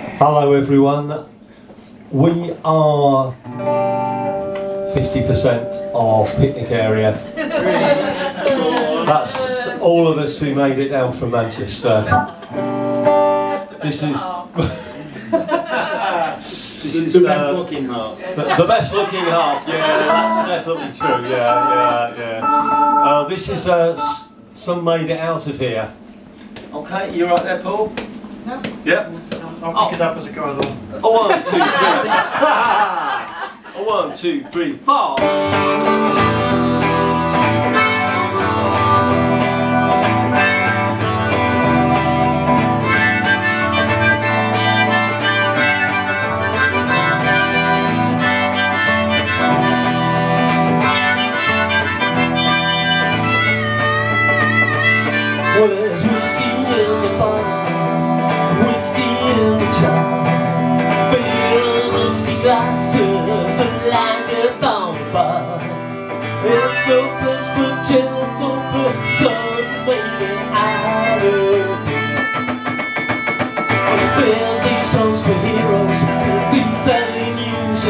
Hello everyone. We are 50% of picnic area. That's all of us who made it down from Manchester. This is this is the best uh, looking half. the, the best looking half. Yeah, that's definitely true. Yeah, yeah, yeah. Uh, this is uh, s- some made it out of here. Okay, you're right there, Paul? Yep. I'll oh. pick it up as it goes on. A oh, one, two, three. A oh, one, two, three, four.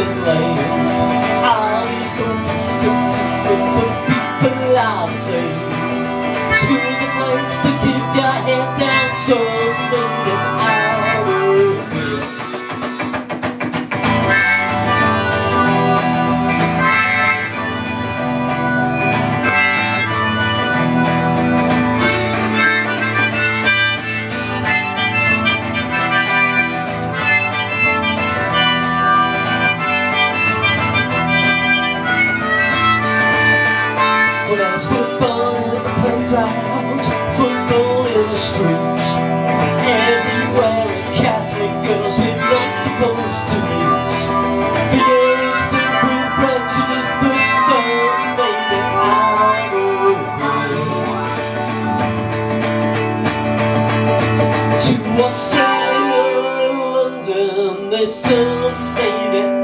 Illusion lands. All these open spaces will people out of. School's a place to keep your head down, so the playground, football in the streets. Everywhere are Catholic girls we're not supposed to meet. The areas that bring prejudice, but some made it out. To Australia London, there's some made it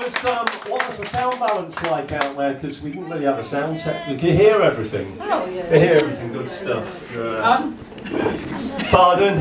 was um, what was the sound balance like out there? Because we didn't really have a sound check. Did you hear everything? Oh, yeah. You hear everything? Good stuff. Yeah. Pardon?